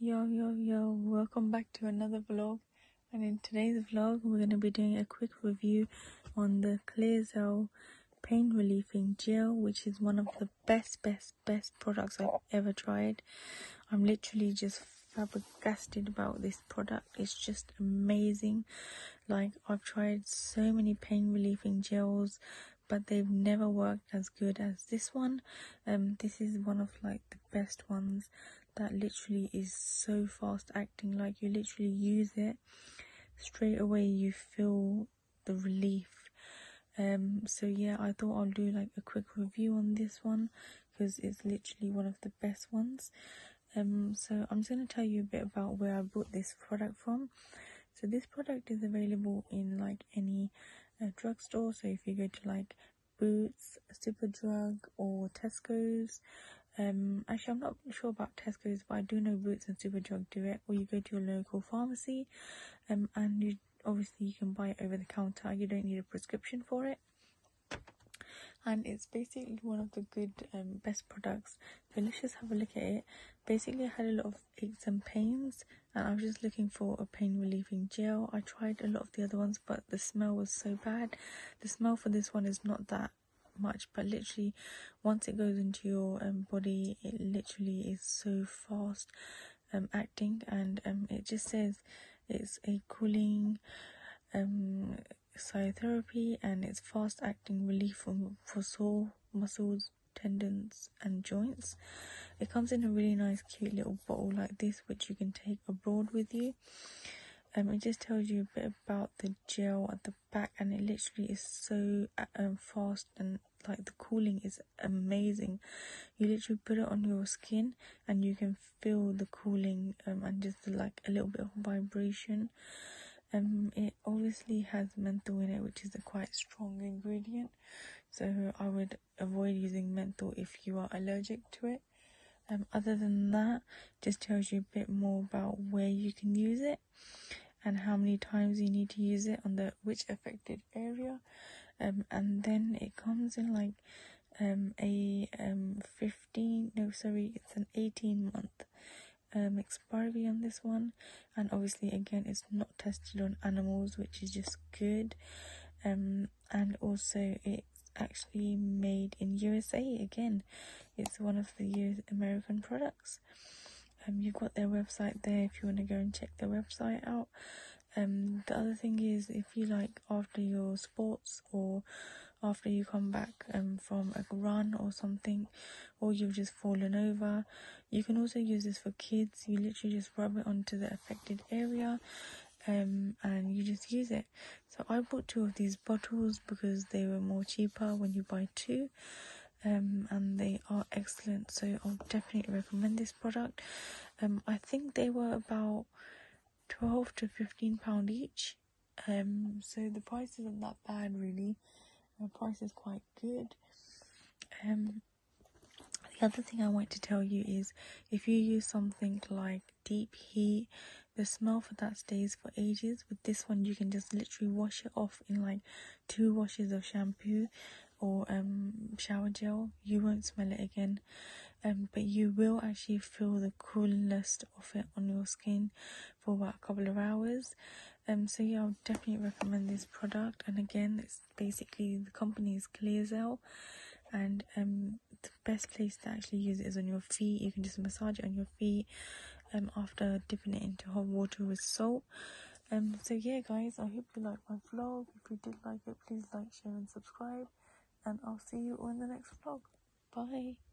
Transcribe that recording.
Yo, yo, yo, welcome back to another vlog. And in today's vlog, we're going to be doing a quick review on the Clearzal Pain Relieving Gel, which is one of the best, best, best products I've ever tried. I'm literally just flabbergasted about this product. It's just amazing. Like, I've tried so many pain relieving gels, but they've never worked as good as this one. Um, this is one of like the best ones that literally is so fast acting. Like you literally use it straight away, you feel the relief. Um, so yeah, I thought I'll do like a quick review on this one because it's literally one of the best ones. Um, so I'm just gonna tell you a bit about where I bought this product from. So this product is available in like any uh, drugstore. So if you go to like Boots, Superdrug, or Tesco's, um, actually I'm not sure about Tesco's, but I do know Boots and Superdrug do it. Or you go to your local pharmacy, um, and you obviously you can buy it over the counter. You don't need a prescription for it and it's basically one of the good um, best products so let's just have a look at it basically i had a lot of aches and pains and i was just looking for a pain relieving gel i tried a lot of the other ones but the smell was so bad the smell for this one is not that much but literally once it goes into your um, body it literally is so fast um, acting and um, it just says it's a cooling um, physiotherapy and it's fast acting relief for, for sore muscles, tendons, and joints. It comes in a really nice, cute little bottle like this, which you can take abroad with you. Um, it just tells you a bit about the gel at the back, and it literally is so um, fast and like the cooling is amazing. You literally put it on your skin, and you can feel the cooling um, and just like a little bit of vibration. Um, it obviously has menthol in it, which is a quite strong ingredient. So I would avoid using menthol if you are allergic to it. Um, other than that, just tells you a bit more about where you can use it and how many times you need to use it on the which affected area. Um, and then it comes in like um a um 15 no sorry it's an 18 month um, expiry on this one and obviously again it's not tested on animals which is just good um, and also it's actually made in USA again it's one of the American products um, you've got their website there if you want to go and check their website out um, the other thing is if you like after your sports or after you come back um, from a run or something, or you've just fallen over. You can also use this for kids. You literally just rub it onto the affected area um, and you just use it. So I bought two of these bottles because they were more cheaper when you buy two. Um, and they are excellent. So I'll definitely recommend this product. Um, I think they were about 12 to 15 pound each. Um, so the price isn't that bad really. The price is quite good. Um, the other thing I want to tell you is if you use something like deep heat, the smell for that stays for ages. With this one, you can just literally wash it off in like two washes of shampoo or um, shower gel. You won't smell it again, um, but you will actually feel the coolness of it on your skin for about a couple of hours. Um, so yeah, I'll definitely recommend this product. And again, it's basically the company is Clearzal, and um, the best place to actually use it is on your feet. You can just massage it on your feet, um, after dipping it into hot water with salt. Um, so yeah, guys, I hope you liked my vlog. If you did like it, please like, share, and subscribe. And I'll see you all in the next vlog. Bye.